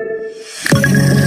了。